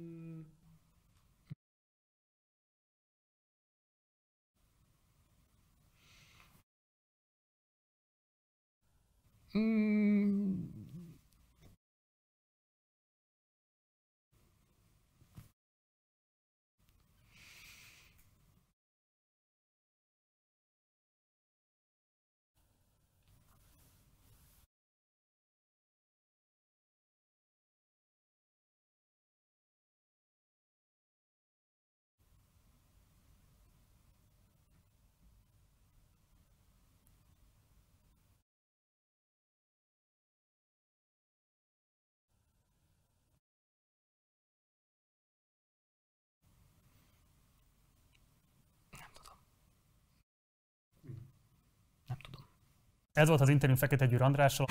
Mm. Ez volt az interjú Fekete Győr Andrással.